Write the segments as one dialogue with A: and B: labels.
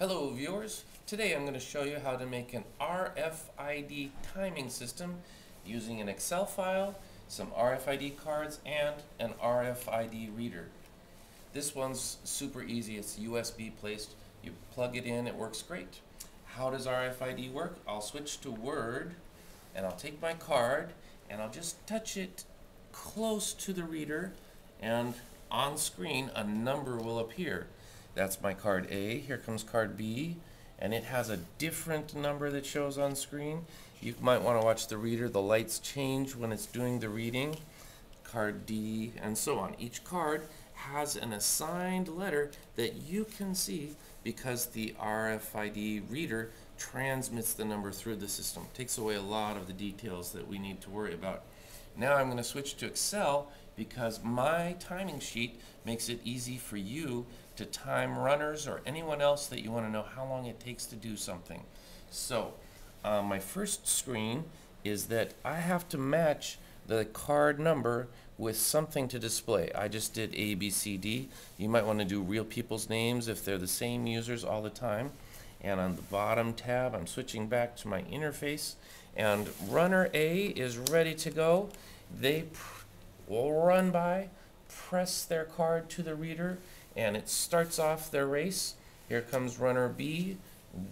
A: Hello viewers, today I'm going to show you how to make an RFID timing system using an Excel file, some RFID cards, and an RFID reader. This one's super easy, it's USB placed, you plug it in, it works great. How does RFID work? I'll switch to Word and I'll take my card and I'll just touch it close to the reader and on screen a number will appear. That's my card A. Here comes card B, and it has a different number that shows on screen. You might want to watch the reader. The lights change when it's doing the reading. Card D, and so on. Each card has an assigned letter that you can see because the RFID reader transmits the number through the system. Takes away a lot of the details that we need to worry about. Now I'm going to switch to Excel because my timing sheet makes it easy for you to time runners or anyone else that you want to know how long it takes to do something. So uh, my first screen is that I have to match the card number with something to display. I just did A, B, C, D. You might want to do real people's names if they're the same users all the time. And on the bottom tab, I'm switching back to my interface. And runner A is ready to go. They will run by, press their card to the reader, and it starts off their race. Here comes runner B.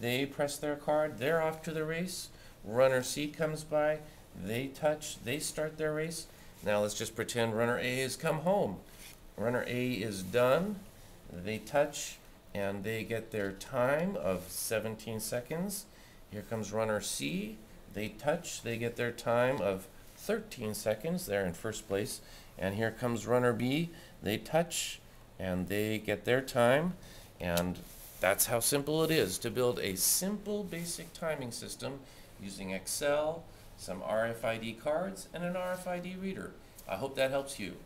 A: They press their card. They're off to the race. Runner C comes by. They touch. They start their race. Now let's just pretend runner A has come home. Runner A is done. They touch and they get their time of 17 seconds. Here comes runner C. They touch. They get their time of 13 seconds. They're in first place. And here comes runner B. They touch and they get their time and that's how simple it is to build a simple basic timing system using Excel, some RFID cards, and an RFID reader. I hope that helps you.